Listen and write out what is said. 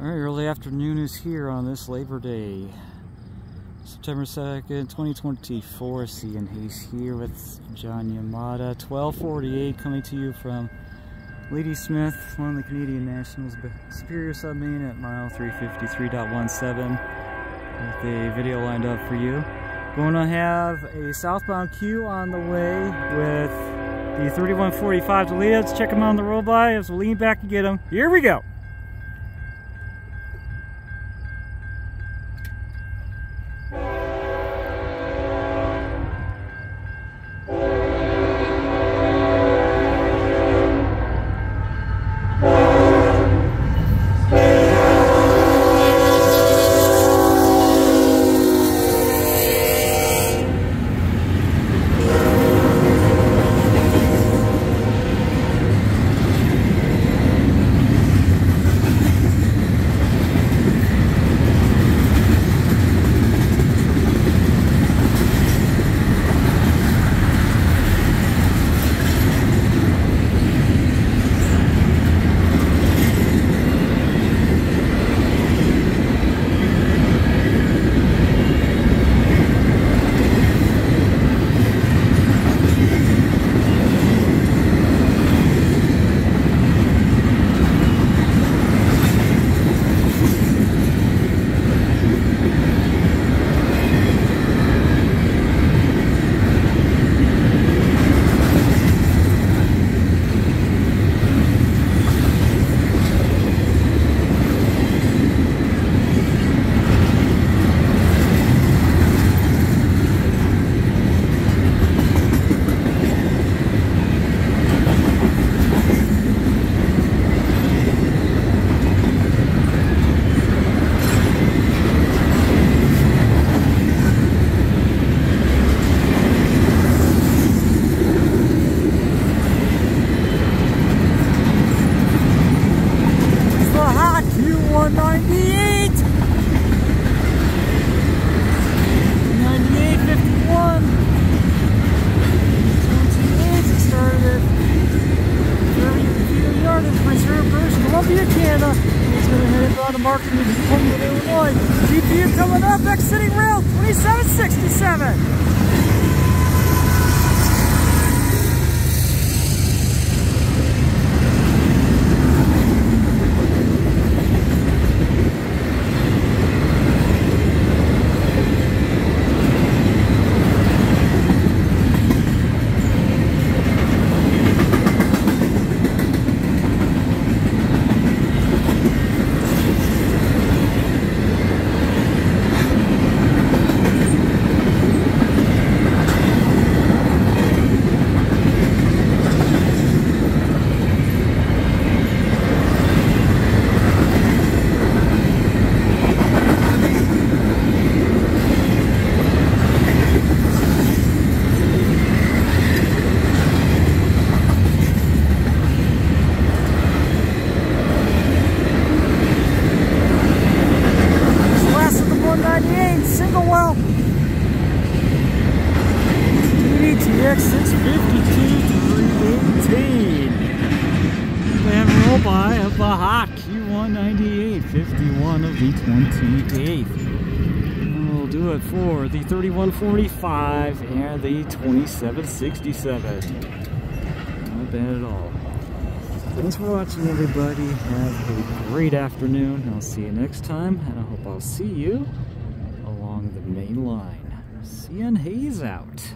All right, early afternoon is here on this Labor Day, September 2nd, 2024. CN Hays here with John Yamada, 1248, coming to you from Ladysmith, one of the Canadian Nationals, Superior Submain at mile 353.17, with a video lined up for you. Going to have a southbound Q on the way with the 3145 to lead. Let's check them on the roll by as we lean back and get them. Here we go. To head around to Markham, Illinois. DPU coming up, ex-Citirail 2767. GTX 652 318. We have a roll by of the Hawk Q198, 51 of the 28th. we'll do it for the 3145 and the 2767. Not bad at all. Thanks for watching, everybody. Have a great afternoon. I'll see you next time, and I hope I'll see you along the main line. CN Hays out.